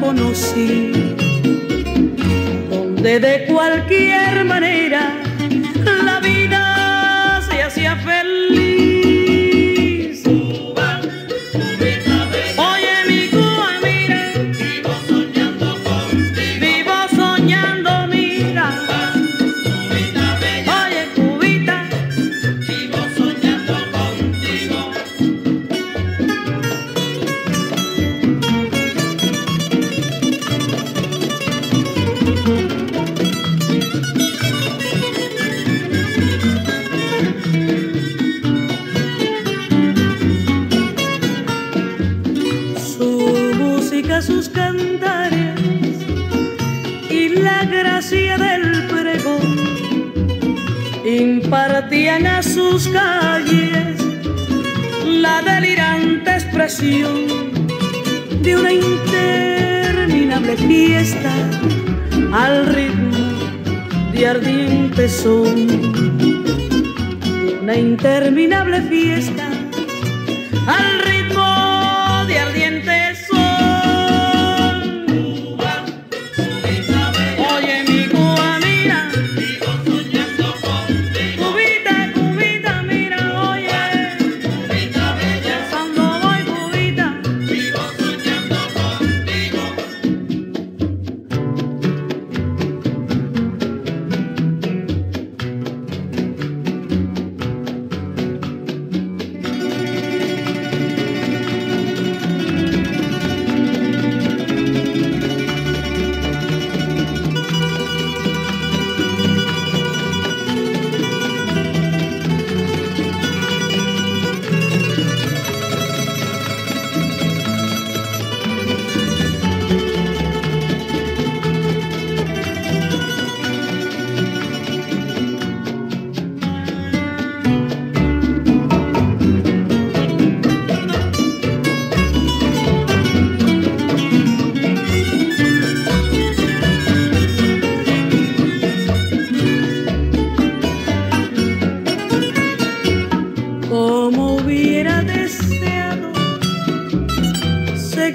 conocí, donde de cualquier manera al ritmo de ardiente son. Una interminable fiesta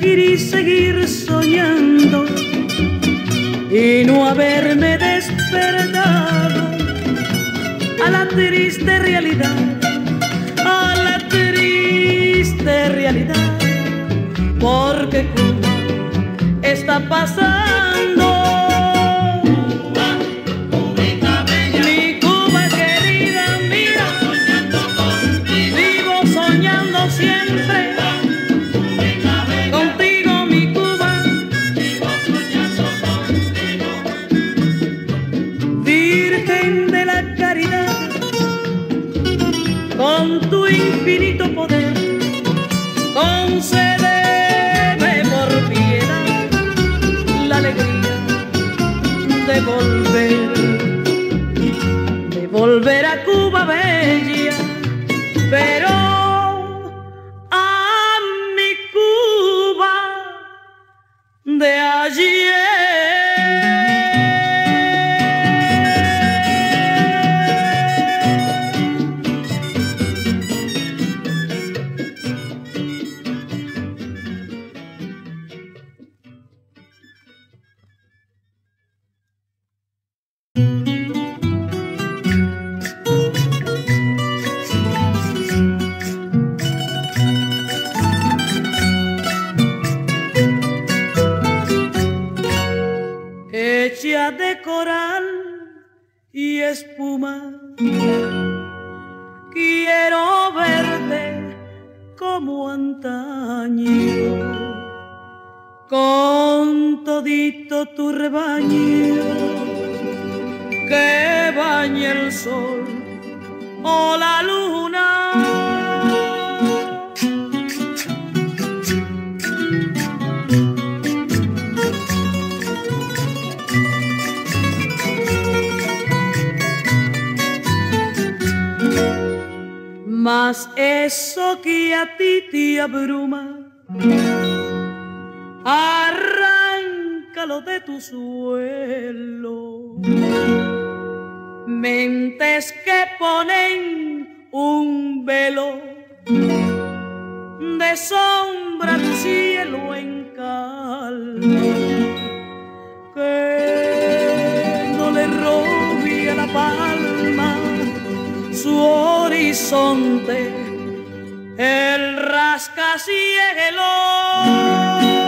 vivir y seguir soñando y no haberme despertado a la triste realidad, a la triste realidad, porque Cuba está pasando. te abruma. Arráncalo de tu suelo. Mentes que ponen un velo de sombra tu cielo en calma. Que no le robe a la palma su horizonte el rascacielos.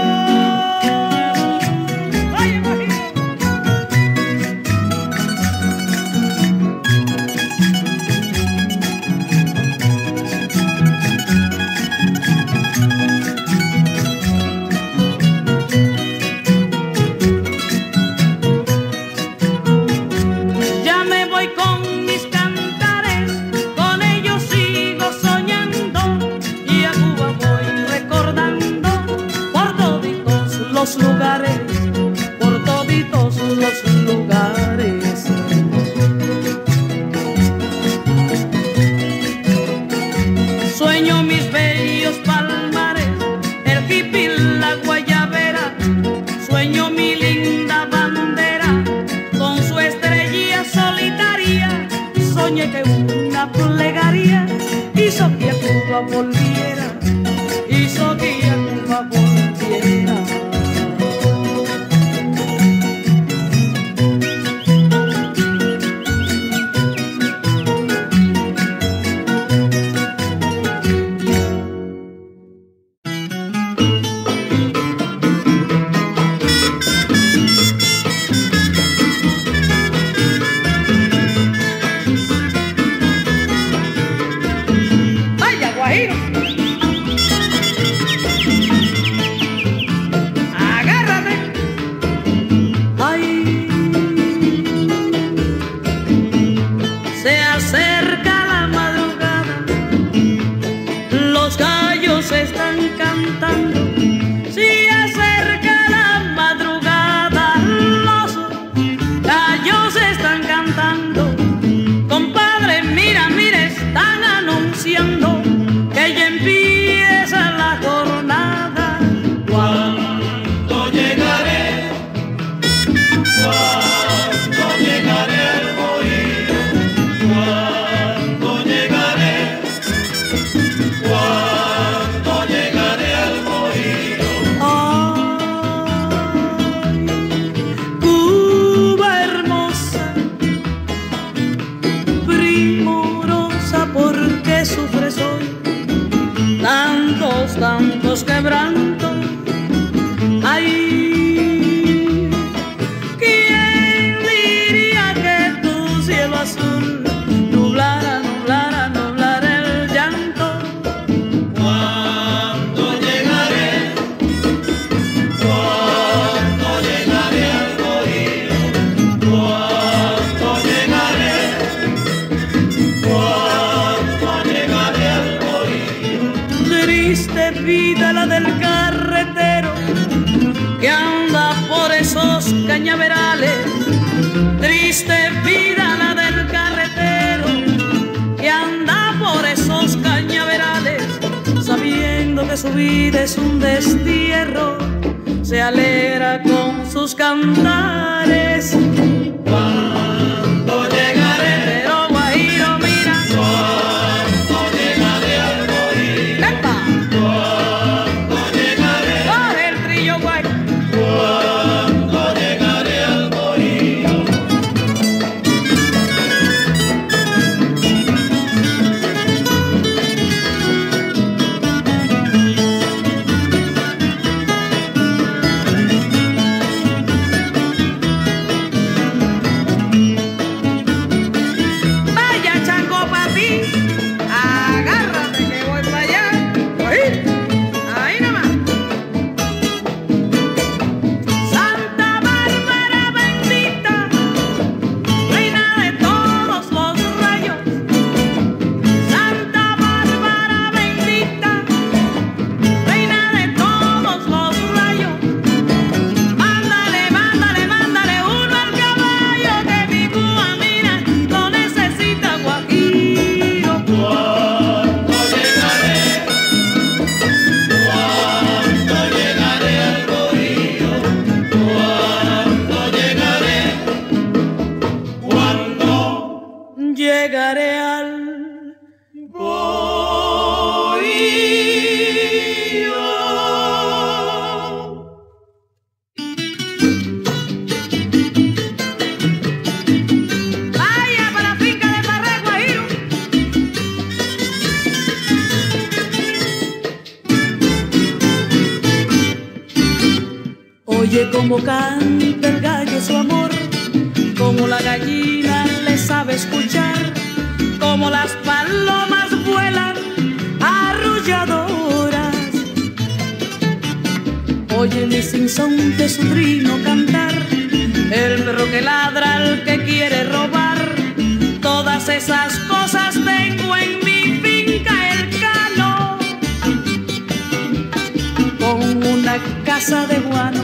De guano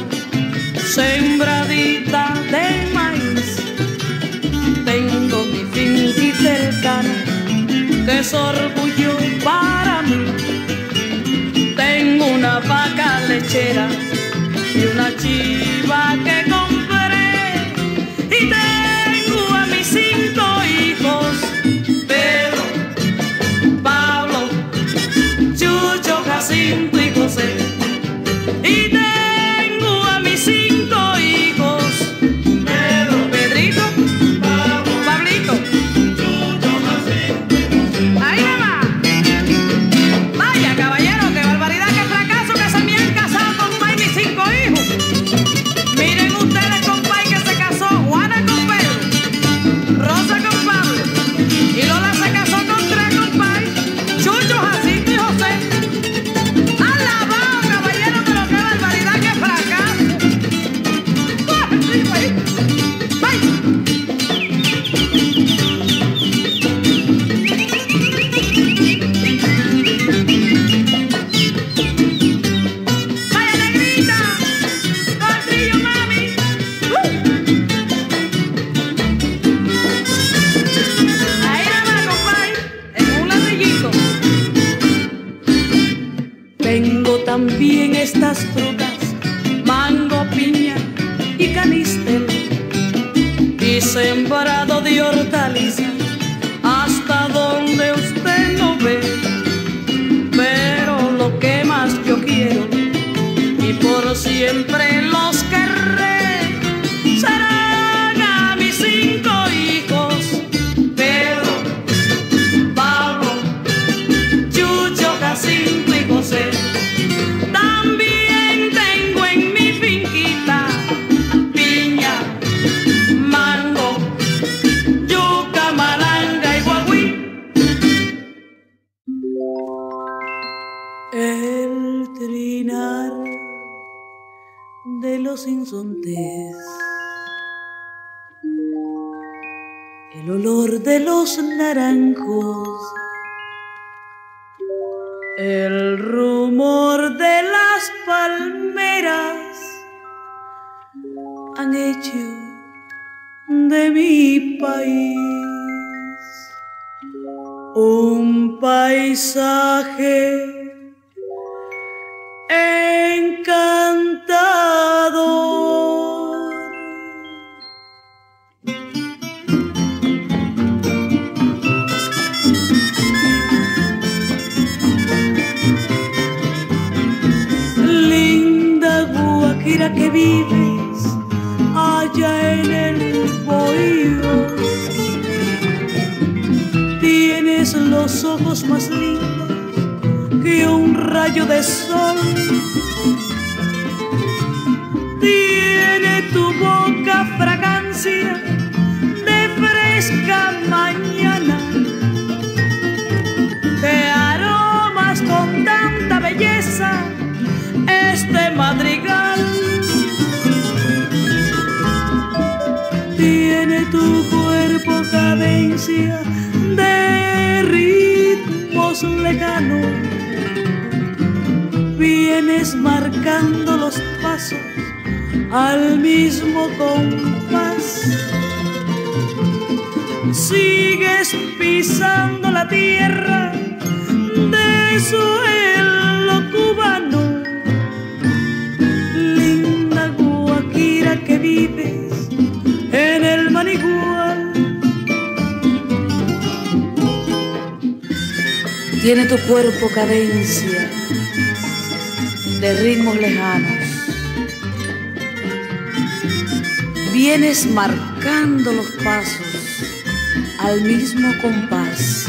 sembradita de maíz. Tengo mi finquita el cano, que es orgullo para mí. Tengo una vaca lechera y una chiva que compré. Y tengo a mis cinco hijos, Pedro, Pablo, Chucho, Jacinto y José. Los naranjos, el rumor de las palmeras han hecho de mi país un paisaje encantador. Guajira que vives allá en el bohío Tienes los ojos más lindos que un rayo de sol. Tiene tu boca fragancia de fresca mañana. Te aromas con tanta belleza este madrigal. Cadencia de ritmos lejanos. Vienes marcando los pasos al mismo compás. Sigues pisando la tierra de suelo Tiene tu cuerpo cadencia de ritmos lejanos. Vienes marcando los pasos al mismo compás.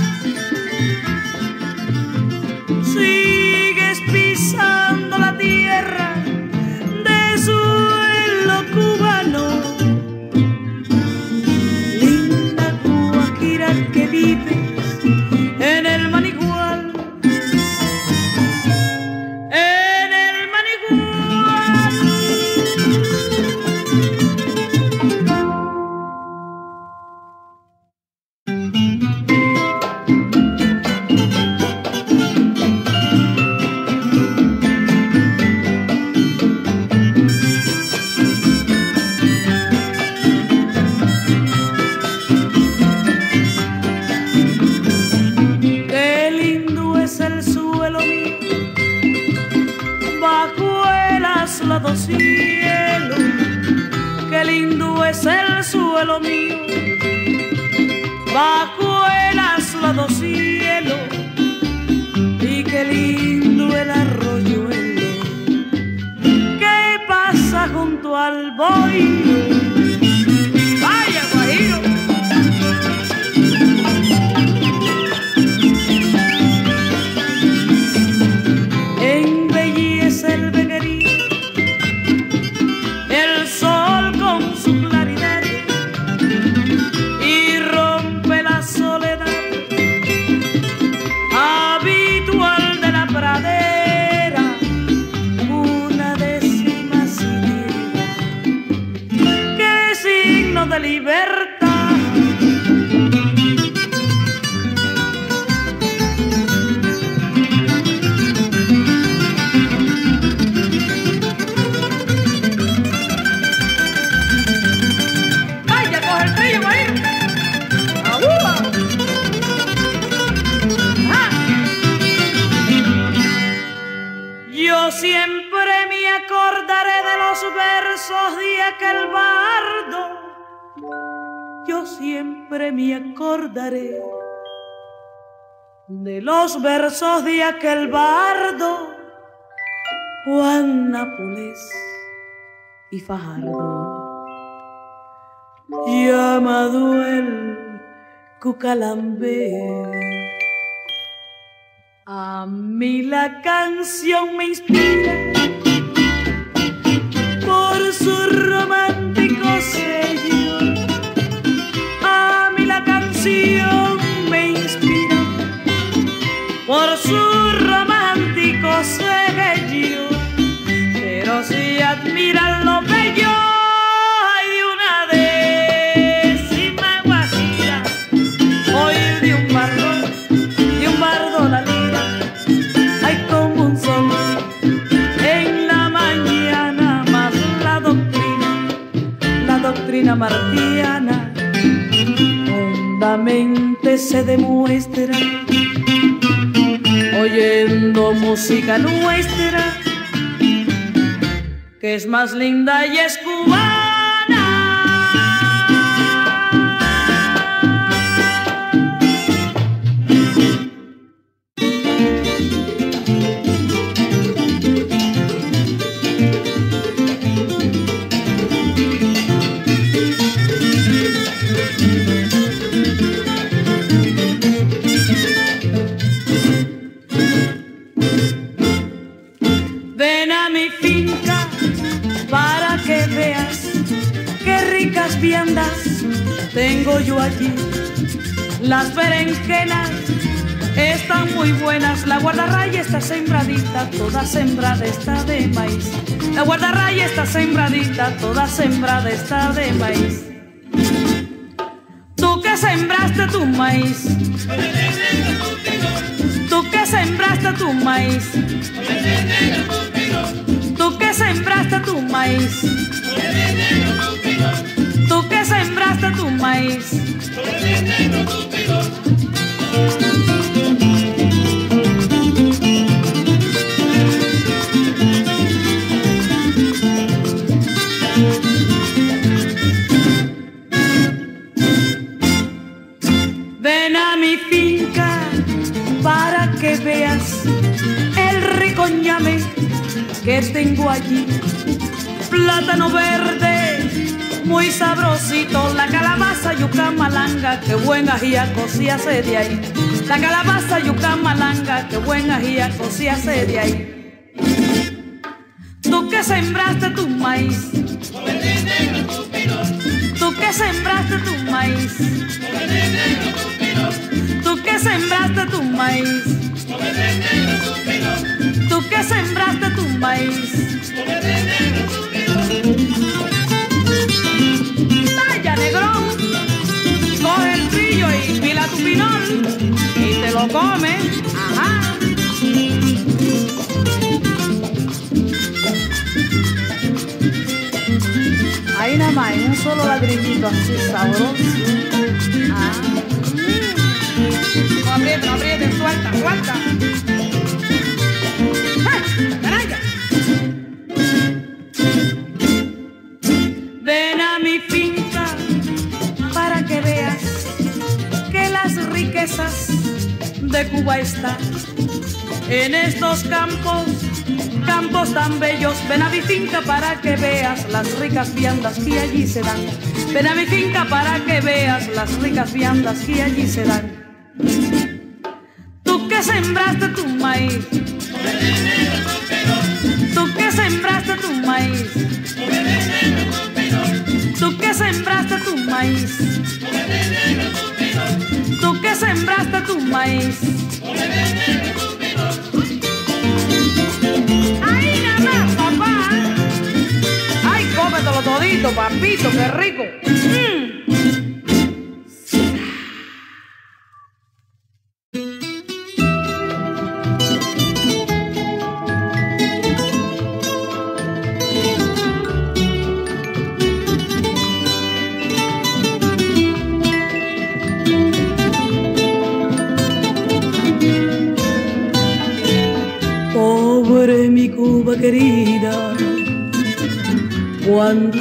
De los versos de aquel bardo. Juan Nápoles y Fajardo. Llamado el Cucalambe. A mí la canción me inspira por su romántico sello. Su romántico sello. Pero si admiran lo bello, hay una décima guajira. Oír de un bardo, de un bardo la lira. Hay como un sol en la mañana, más la doctrina, la doctrina martiana. Hondamente se demuestra, música nuestra, que es más linda y es cubana. Allí. Las berenjenas están muy buenas, la guardarraya está sembradita, toda sembrada está de maíz. La guardarraya está sembradita, toda sembrada está de maíz. Tú que sembraste tu maíz, tú que sembraste tu maíz. Tú que sembraste tu maíz. Tú que sembraste tu maíz. Ven a mi finca para que veas el rico ñame que tengo allí. Plátano verde, muy sabrosito. La calabaza yuca malanga, que buen ajíaco se hace de ahí. La calabaza yuca malanga, que buen ajíaco se hace de ahí. Tú que sembraste tu maíz. Tú que sembraste tu maíz. Tú que sembraste tu maíz. Tú que sembraste tu maíz. Coge el trillo y pila tu pinol y te lo comes. Ajá. Ahí nada más, un solo ladrillito así sabroso. Ah. No aprieten, no aprieten, suelta, suelta. En estos campos, campos tan bellos. Ven a mi finca para que veas las ricas viandas que allí se dan. Ven a mi finca para que veas las ricas viandas que allí se dan. Tú que sembraste tu maíz, tú que sembraste tu maíz, tú que sembraste tu maíz, tú que sembraste tu maíz. Todito, papito, qué rico.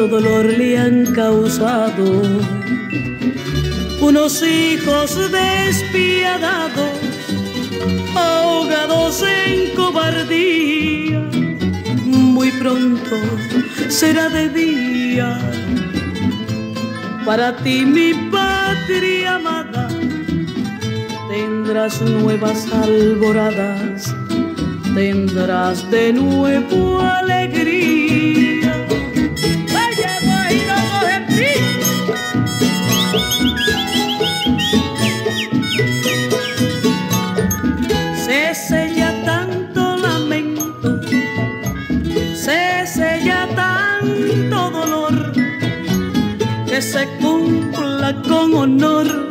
Dolor le han causado unos hijos despiadados, ahogados en cobardía. Muy pronto será de día para ti, mi patria amada. Tendrás nuevas alboradas tendrás de nuevo alegría. Que se cumpla con honor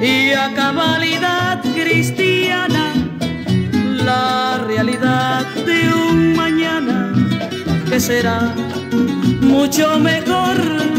y a cabalidad cristiana la realidad de un mañana que será mucho mejor.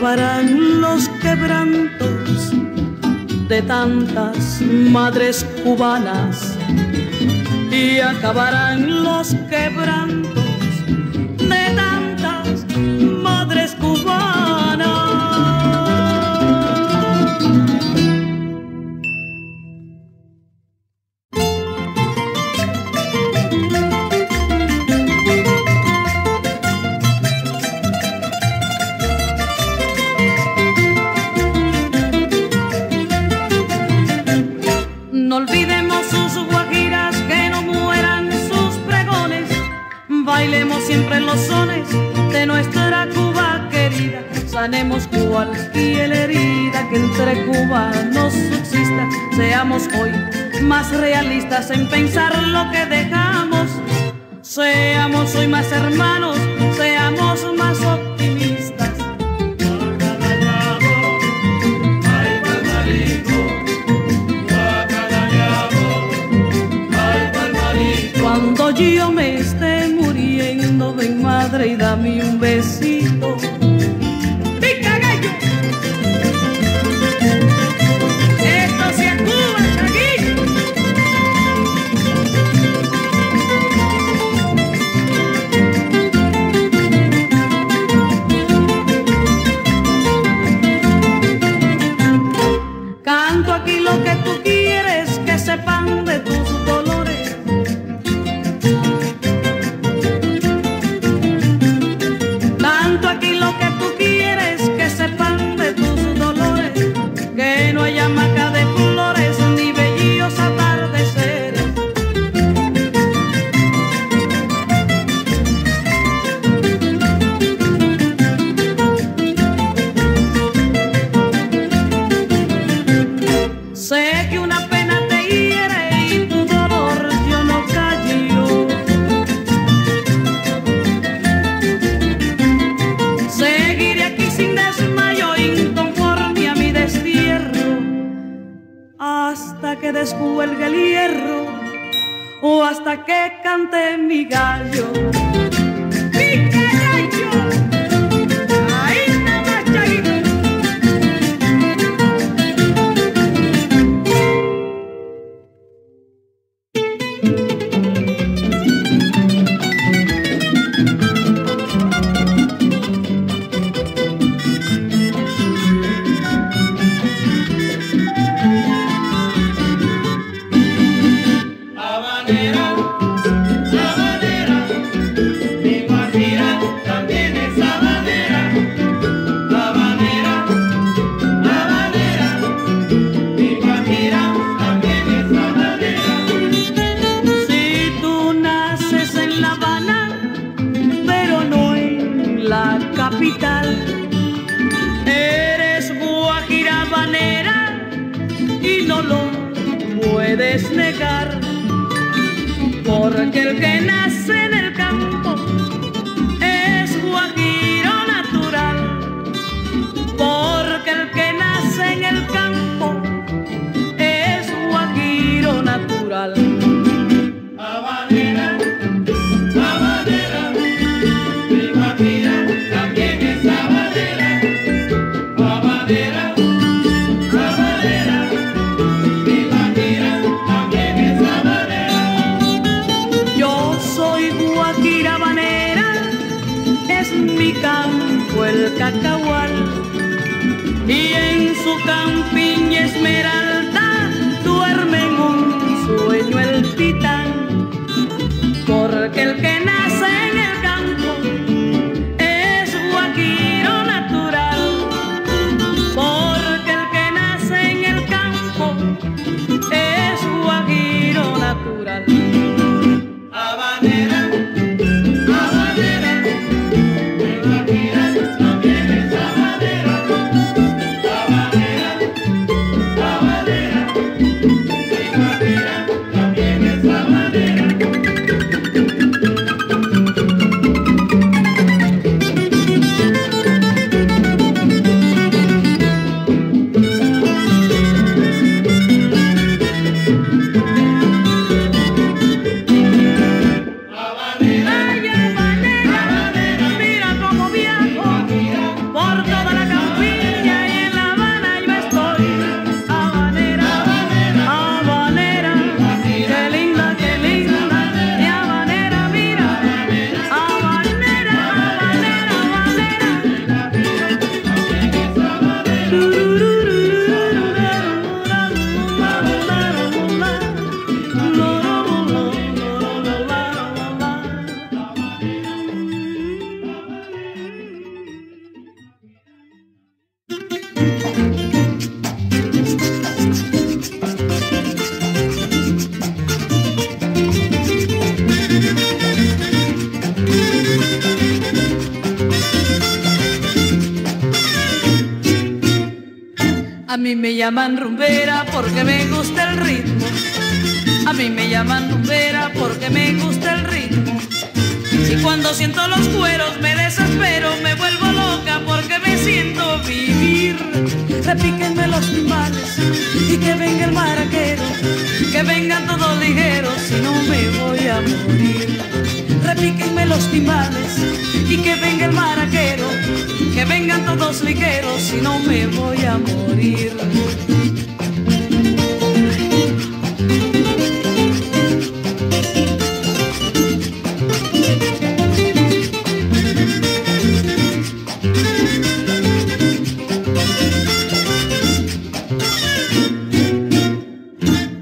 Acabarán los quebrantos de tantas madres cubanas y acabarán los quebrantos en pensar lo que dejamos. Seamos hoy más hermanos, o hasta que cante mi. Mi gallo. O hasta que cante mi gallo. llaman rumbera porque me gusta el ritmo. A mí me llaman rumbera porque me gusta el ritmo. Y cuando siento los cueros me desespero, me vuelvo loca porque me siento vivir. Repíquenme los timbales y que venga el maraquero, que vengan todos ligeros, si no me voy a morir. Repíquenme los timbales y que venga el maraquero, que vengan todos ligeros, si no me voy a morir.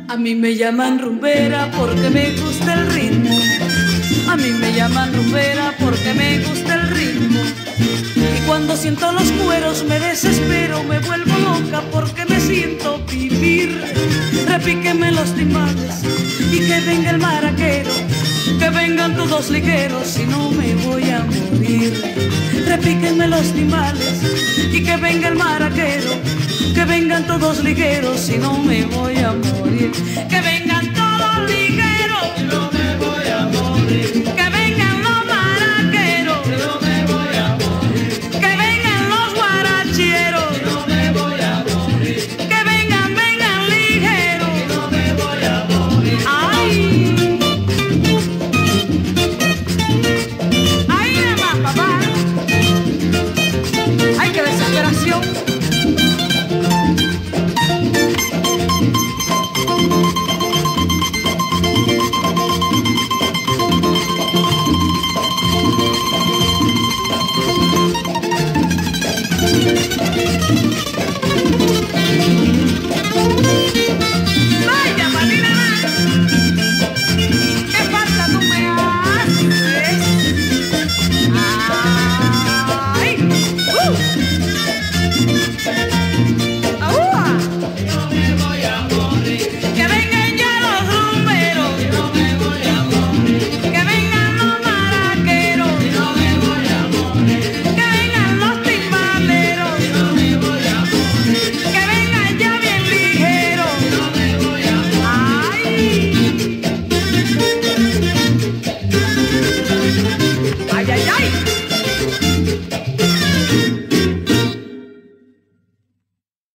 A mí me llaman rumbera porque me gusta el ritmo. A mí me llaman rumbera porque me gusta cuando siento los cueros me desespero, me vuelvo loca porque me siento vivir. Repíqueme los timbales y que venga el maraquero, que vengan todos ligeros, si no me voy a morir. Repíquenme los timbales y que venga el maraquero, que vengan todos ligeros, si no me voy a morir. Que venga